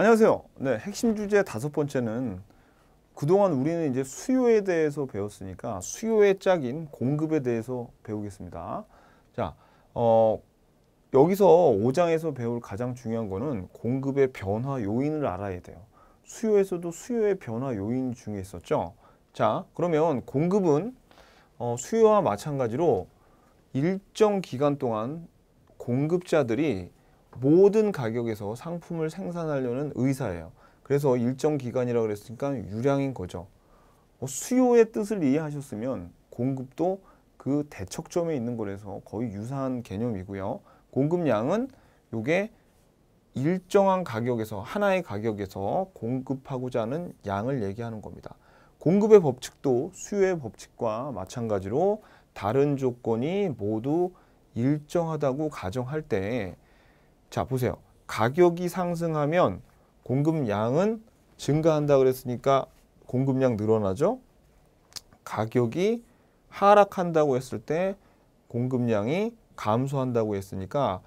안녕하세요. 네, 핵심 주제 다섯 번째는 그동안 우리는 이제 수요에 대해서 배웠으니까 수요의 짝인 공급에 대해서 배우겠습니다. 자, 어, 여기서 5장에서 배울 가장 중요한 거는 공급의 변화 요인을 알아야 돼요. 수요에서도 수요의 변화 요인 중에 있었죠. 자, 그러면 공급은 어, 수요와 마찬가지로 일정 기간 동안 공급자들이 모든 가격에서 상품을 생산하려는 의사예요. 그래서 일정 기간이라고 그랬으니까 유량인 거죠. 뭐 수요의 뜻을 이해하셨으면 공급도 그 대척점에 있는 거라서 거의 유사한 개념이고요. 공급량은 요게 일정한 가격에서 하나의 가격에서 공급하고자 하는 양을 얘기하는 겁니다. 공급의 법칙도 수요의 법칙과 마찬가지로 다른 조건이 모두 일정하다고 가정할 때 자 보세요. 가격이 상승하면 공급량은 증가한다 그랬으니까 공급량 늘어나죠. 가격이 하락한다고 했을 때 공급량이 감소한다고 했으니까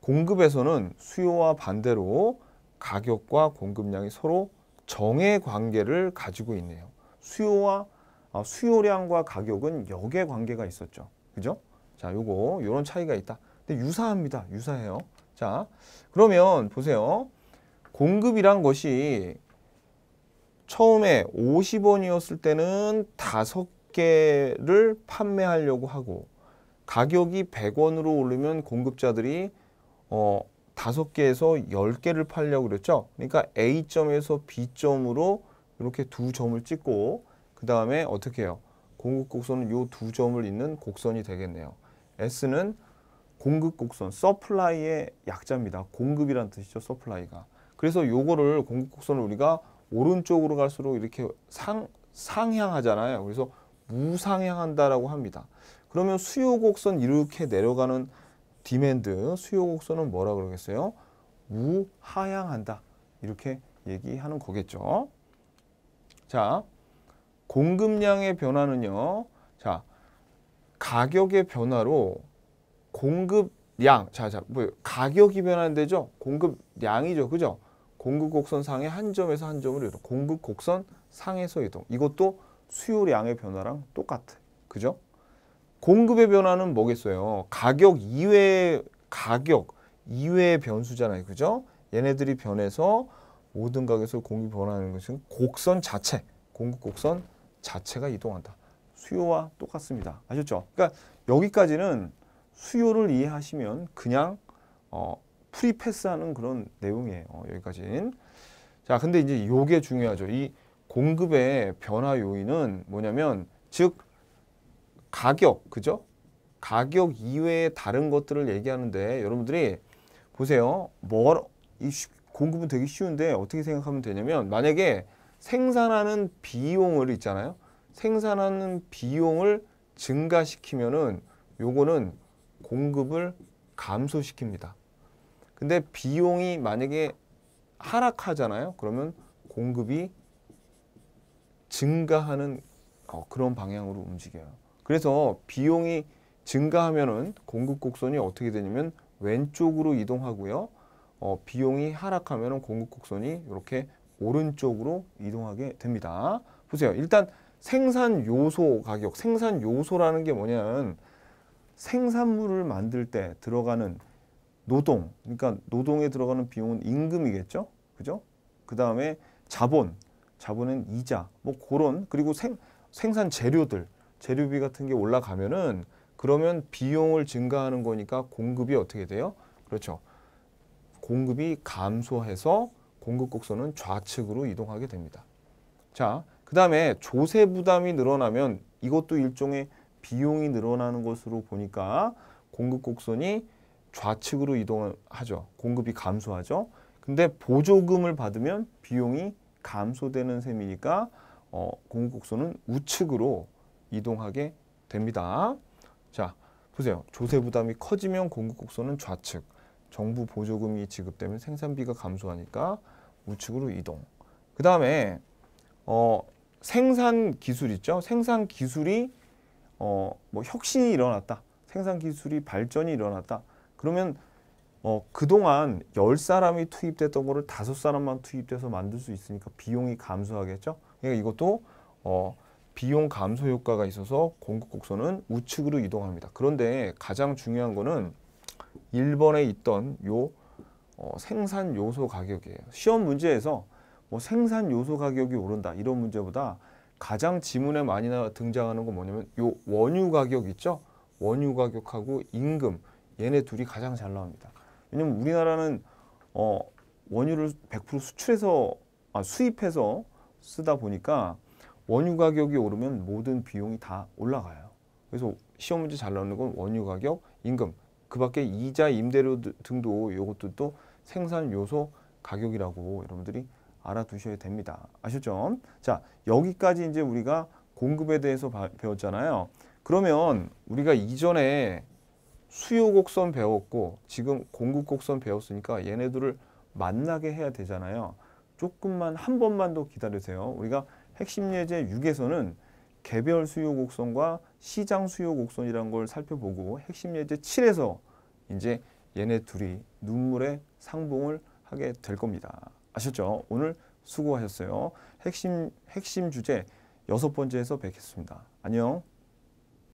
공급에서는 수요와 반대로 가격과 공급량이 서로 정의 관계를 가지고 있네요. 수요와 아, 수요량과 가격은 역의 관계가 있었죠. 그죠? 자, 요거 요런 차이가 있다. 근데 유사합니다. 유사해요. 자, 그러면 보세요. 공급이란 것이 처음에 50원이었을 때는 다섯 개를 판매하려고 하고 가격이 100원으로 오르면 공급자들이 어 다섯 개에서 열개를 팔려고 그랬죠. 그러니까 A점에서 B점으로 이렇게 두 점을 찍고 그 다음에 어떻게 해요? 공급 곡선은 요두 점을 잇는 곡선이 되겠네요. S는 공급 곡선, supply의 약자입니다. 공급이란 뜻이죠, supply가. 그래서 요거를 공급 곡선을 우리가 오른쪽으로 갈수록 이렇게 상, 상향하잖아요. 그래서 우상향한다라고 합니다. 그러면 수요 곡선 이렇게 내려가는 demand, 수요 곡선은 뭐라 그러겠어요? 무하향한다. 이렇게 얘기하는 거겠죠. 자, 공급량의 변화는요. 자, 가격의 변화로 공급량, 자, 자, 뭐 가격이 변화되죠? 공급량이죠, 그죠? 공급 곡선 상의 한 점에서 한 점으로 이동. 공급 곡선 상에서 이동. 이것도 수요량의 변화랑 똑같아, 그죠? 공급의 변화는 뭐겠어요? 가격 이외의 가격 이외의 변수잖아요, 그죠? 얘네들이 변해서 모든 가격에서 공급이 변하는 것은 곡선 자체, 공급 곡선 자체가 이동한다. 수요와 똑같습니다. 아셨죠? 그러니까 여기까지는 수요를 이해하시면 그냥 어, 프리패스하는 그런 내용이에요. 어, 여기까지는. 자, 근데 이제 요게 중요하죠. 이 공급의 변화 요인은 뭐냐면 즉 가격, 그죠? 가격 이외의 다른 것들을 얘기하는데 여러분들이 보세요. 뭐, 이 공급은 되게 쉬운데 어떻게 생각하면 되냐면 만약에 생산하는 비용을 있잖아요. 생산하는 비용을 증가시키면은 요거는 공급을 감소시킵니다. 근데 비용이 만약에 하락하잖아요. 그러면 공급이 증가하는 어, 그런 방향으로 움직여요. 그래서 비용이 증가하면은 공급 곡선이 어떻게 되냐면 왼쪽으로 이동하고요. 어, 비용이 하락하면은 공급 곡선이 이렇게 오른쪽으로 이동하게 됩니다. 보세요. 일단 생산 요소 가격, 생산 요소라는 게 뭐냐면 생산물을 만들 때 들어가는 노동, 그러니까 노동에 들어가는 비용은 임금이겠죠. 그죠? 그 다음에 자본, 자본은 이자, 뭐 그런 그리고 생, 생산 재료들, 재료비 같은 게 올라가면은 그러면 비용을 증가하는 거니까 공급이 어떻게 돼요? 그렇죠. 공급이 감소해서 공급 곡선은 좌측으로 이동하게 됩니다. 자, 그 다음에 조세 부담이 늘어나면 이것도 일종의 비용이 늘어나는 것으로 보니까 공급 곡선이 좌측으로 이동하죠. 공급이 감소하죠. 근데 보조금을 받으면 비용이 감소되는 셈이니까 어, 공급 곡선은 우측으로 이동하게 됩니다. 자, 보세요. 조세 부담이 커지면 공급 곡선은 좌측, 정부 보조금이 지급되면 생산비가 감소하니까 우측으로 이동. 그 다음에 어, 생산 기술 있죠. 생산 기술이 어, 뭐 혁신이 일어났다. 생산 기술이 발전이 일어났다. 그러면 어, 그동안 열 사람이 투입됐던 거를 다섯 사람만 투입돼서 만들 수 있으니까 비용이 감소하겠죠. 그러니까 이것도 어, 비용 감소 효과가 있어서 공급 곡선은 우측으로 이동합니다. 그런데 가장 중요한 거는 1번에 있던 요 어, 생산 요소 가격이에요. 시험 문제에서 뭐 생산 요소 가격이 오른다 이런 문제보다 가장 지문에 많이 나 등장하는 건 뭐냐면 요 원유 가격 있죠? 원유 가격하고 임금 얘네 둘이 가장 잘 나옵니다. 왜냐면 우리나라는 어, 원유를 100% 수출해서 아, 수입해서 쓰다 보니까 원유 가격이 오르면 모든 비용이 다 올라가요. 그래서 시험 문제 잘 나오는 건 원유 가격, 임금, 그 밖에 이자, 임대료 드- 등도 이것도 생산 요소 가격이라고 여러분들이 알아두셔야 됩니다. 아셨죠? 자, 여기까지 이제 우리가 공급에 대해서 바- 배웠잖아요. 그러면 우리가 이전에 수요 곡선 배웠고 지금 공급 곡선 배웠으니까 얘네들을 만나게 해야 되잖아요. 조금만 한 번만 더 기다리세요. 우리가 핵심 예제 6에서는 개별 수요 곡선과 시장 수요 곡선이라는 걸 살펴보고 핵심 예제 7에서 이제 얘네 둘이 눈물의 상봉을 하게 될 겁니다. 아셨죠? 오늘 수고하셨어요. 핵심 핵심 주제 여섯 번째에서 뵙겠습니다. 안녕.